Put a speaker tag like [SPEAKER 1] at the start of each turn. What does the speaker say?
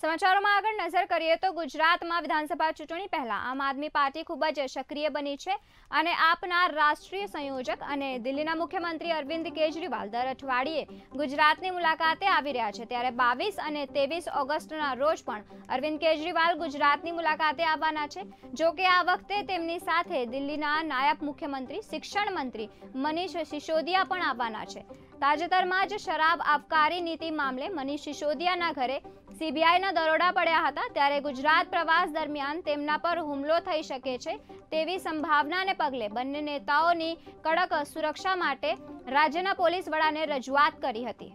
[SPEAKER 1] સમાચારોમાં આગળ નજર કરીએ તો ગુજરાતમાં વિધાનસભા ચૂંટણી પહેલા આમ આદમી પાર્ટી ખૂબ જ સક્રિય બની છે અને આપના રાષ્ટ્રીય સંયોજક અને દિલ્હીના મુખ્યમંત્રી અરવિંદ કેજરીવાલ દર અઠવાડિયે ગુજરાતની મુલાકાતે આવી રહ્યા છે. ત્યારે બાવીસ અને ત્રેવીસ ઓગસ્ટના રોજ પણ અરવિંદ કેજરીવાલ ગુજરાતની મુલાકાતે આવવાના છે. જો કે આ વખતે તેમની સાથે દિલ્હીના નાયબ મુખ્યમંત્રી, શિક્ષણ મંત્રી મનીષ સિસોદિયા પણ આવવાના છે. તાજેતરમાં જ શરાબ આબકારી નીતિ મામલે મનીષ સિસોદિયાના ઘરે સીબીઆઈના દરોડા પડ્યા હતા ત્યારે ગુજરાત પ્રવાસ દરમિયાન તેમના પર હુમલો થઈ શકે છે તેવી સંભાવનાને પગલે બંને નેતાઓની કડક સુરક્ષા માટે રાજ્યના પોલીસ વડાને રજૂઆત કરી હતી.